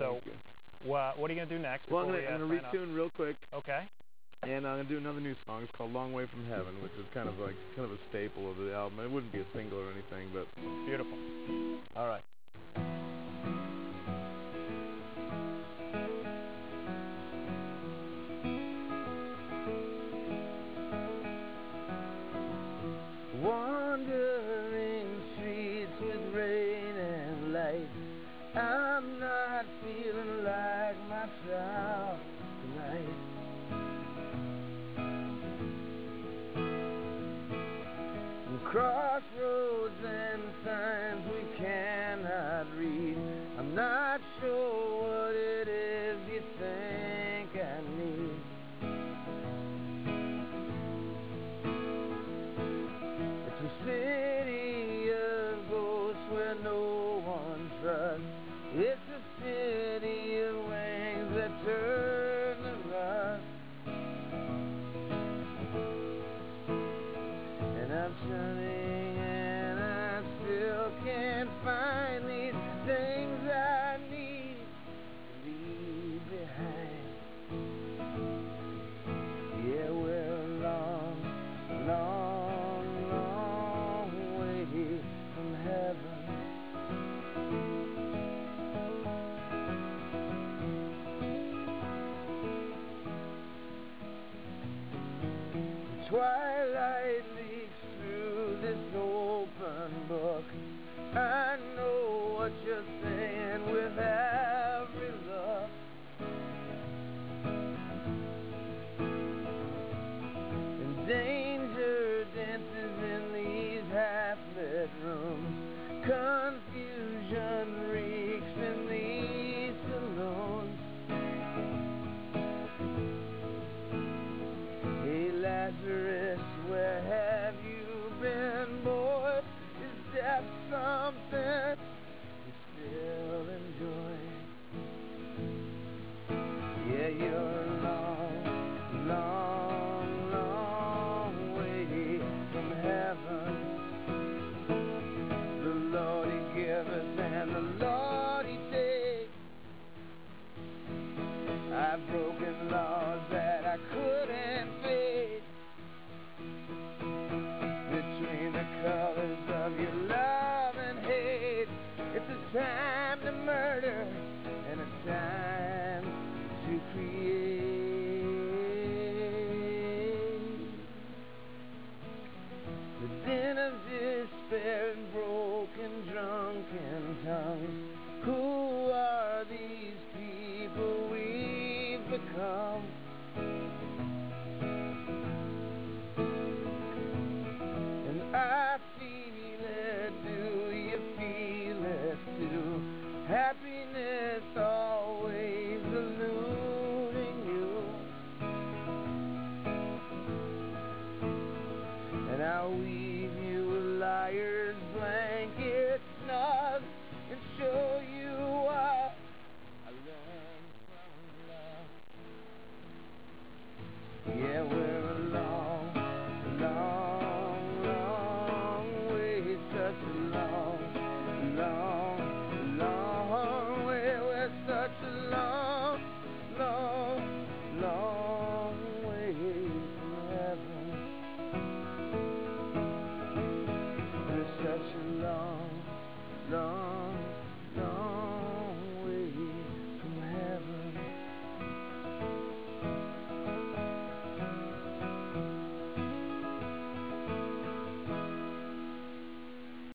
So, wha- what are you gonna do next? Well, I'm gonna, we, I'm uh, gonna sign off? retune real quick, Okay. and I'm gonna do another new song. It's called "Long Way from Heaven," which is kind of like kind of a staple of the album. It wouldn't be a single or anything, but Beautiful. all right. Wandering streets with rain and light. I'm like myself tonight. Crossroads and signs we cannot read. I'm not sure what it is you think I need. It's a city of ghosts where no one trusts. It's a city twilight leaks through this open book. I know what you're saying with time to create. The din of despair and broken, drunken tongues. Who are these people we've become? Lord.